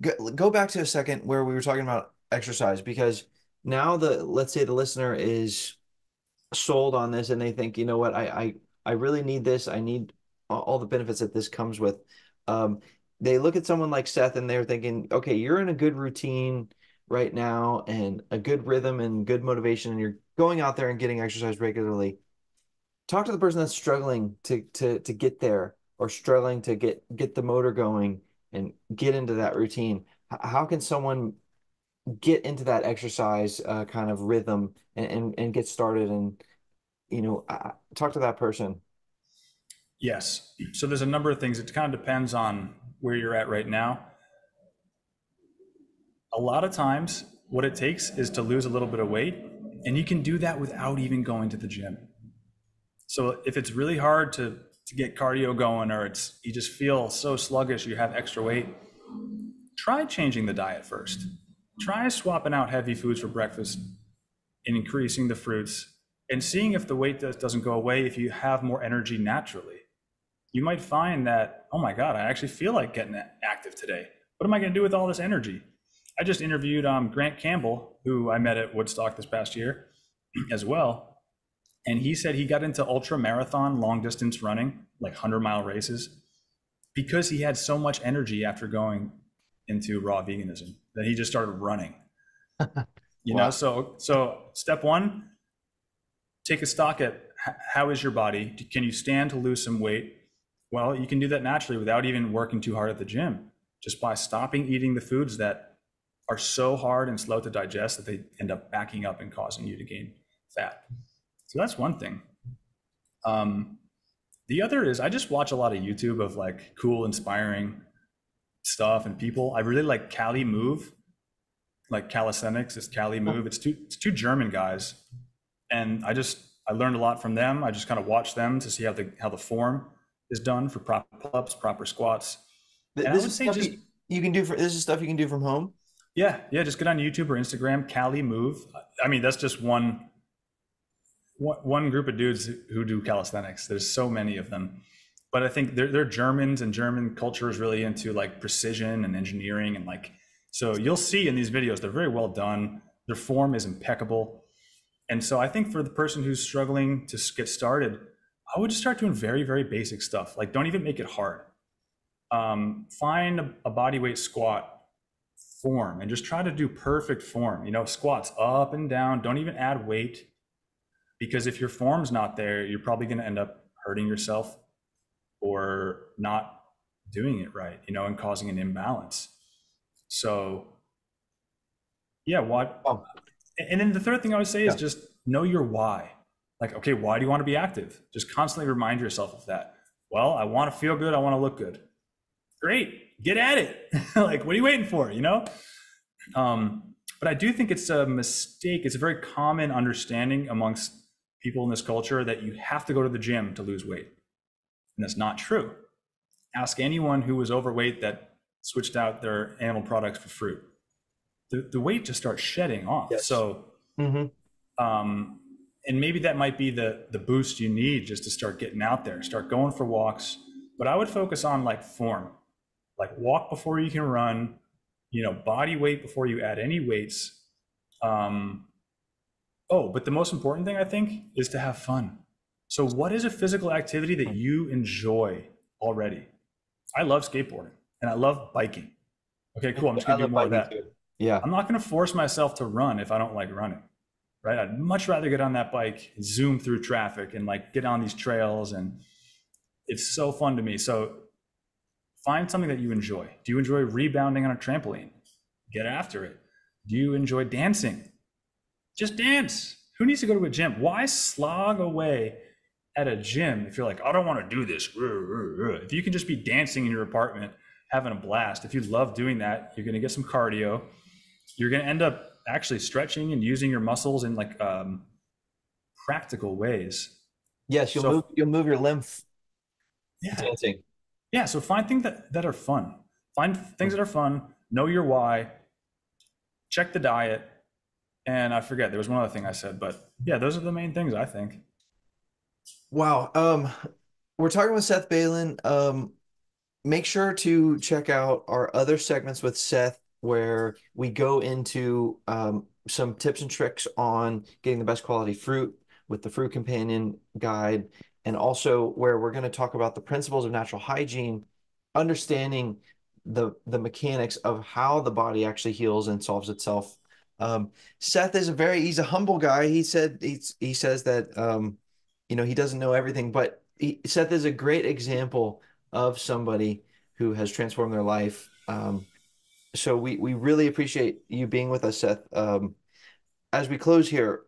go, go back to a second where we were talking about exercise because now the let's say the listener is sold on this and they think, you know what, I I, I really need this. I need all the benefits that this comes with. Um, they look at someone like Seth and they're thinking, okay, you're in a good routine right now and a good rhythm and good motivation, and you're going out there and getting exercise regularly. Talk to the person that's struggling to to to get there or struggling to get get the motor going and get into that routine. How can someone get into that exercise uh, kind of rhythm and, and, and get started? And you know uh, talk to that person. Yes. So there's a number of things. It kind of depends on where you're at right now. A lot of times what it takes is to lose a little bit of weight and you can do that without even going to the gym. So if it's really hard to to get cardio going or it's you just feel so sluggish you have extra weight try changing the diet first. Try swapping out heavy foods for breakfast and increasing the fruits and seeing if the weight does, doesn't go away if you have more energy naturally. You might find that oh my god i actually feel like getting active today. What am i going to do with all this energy? I just interviewed um, grant campbell who i met at woodstock this past year as well and he said he got into ultra marathon long distance running like 100 mile races because he had so much energy after going into raw veganism that he just started running. you wow. know, so so step one, take a stock at how is your body? Can you stand to lose some weight? Well, you can do that naturally without even working too hard at the gym, just by stopping eating the foods that are so hard and slow to digest that they end up backing up and causing you to gain fat. So that's one thing. Um, the other is I just watch a lot of YouTube of like cool, inspiring stuff and people. I really like Cali Move, like calisthenics. It's Cali Move. It's two it's two German guys, and I just I learned a lot from them. I just kind of watched them to see how the how the form is done for proper pull-ups, proper squats. And this is stuff just, you, you can do for this is stuff you can do from home. Yeah, yeah. Just get on YouTube or Instagram, Cali Move. I mean, that's just one one group of dudes who do calisthenics. There's so many of them but I think they're, they're Germans and German culture is really into like precision and engineering and like, so you'll see in these videos, they're very well done. Their form is impeccable. And so I think for the person who's struggling to get started, I would just start doing very, very basic stuff. Like don't even make it hard. Um, find a, a body weight squat form and just try to do perfect form. You know, squats up and down. Don't even add weight because if your form's not there, you're probably going to end up hurting yourself or not doing it right, you know, and causing an imbalance. So, yeah, what? Oh. And then the third thing I would say yeah. is just know your why. Like, okay, why do you want to be active? Just constantly remind yourself of that. Well, I want to feel good. I want to look good. Great, get at it. like, what are you waiting for? You know. Um, but I do think it's a mistake. It's a very common understanding amongst people in this culture that you have to go to the gym to lose weight. And that's not true. Ask anyone who was overweight that switched out their animal products for fruit. The, the weight just starts shedding off. Yes. So, mm-hmm. um, and maybe that might be the, the boost you need just to start getting out there, start going for walks. But I would focus on like form, like walk before you can run, you know, body weight before you add any weights. Um, oh, but the most important thing I think is to have fun. So, what is a physical activity that you enjoy already? I love skateboarding and I love biking. Okay, cool. I'm just gonna do more of that. Too. Yeah. I'm not gonna force myself to run if I don't like running. Right. I'd much rather get on that bike, zoom through traffic, and like get on these trails. And it's so fun to me. So find something that you enjoy. Do you enjoy rebounding on a trampoline? Get after it. Do you enjoy dancing? Just dance. Who needs to go to a gym? Why slog away at a gym, if you're like, I don't want to do this, if you can just be dancing in your apartment, having a blast, if you love doing that, you're going to get some cardio. You're going to end up actually stretching and using your muscles in like um, practical ways. Yes, you'll so, move. You'll move your lymph. Yeah. Dancing. Yeah. So find things that that are fun. Find things that are fun. Know your why. Check the diet. And I forget there was one other thing I said, but yeah, those are the main things I think. Wow. Um, we're talking with Seth Bailin. Um, make sure to check out our other segments with Seth where we go into um, some tips and tricks on getting the best quality fruit with the Fruit Companion guide, and also where we're going to talk about the principles of natural hygiene, understanding the the mechanics of how the body actually heals and solves itself. Um, Seth is a very he's a humble guy. He said he's he says that um, you know he doesn't know everything, but he, Seth is a great example of somebody who has transformed their life. Um, so we we really appreciate you being with us, Seth. Um, as we close here,